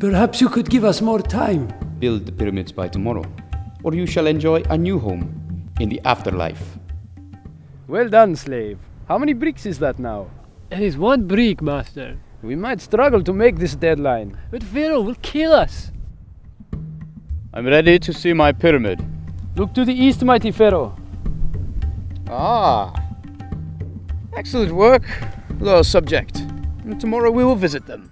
Perhaps you could give us more time. Build the pyramids by tomorrow, or you shall enjoy a new home in the afterlife. Well done, slave. How many bricks is that now? It is one brick, master. We might struggle to make this deadline. But Pharaoh will kill us. I'm ready to see my pyramid. Look to the east, mighty Pharaoh. Ah, excellent work, loyal subject. And tomorrow we will visit them.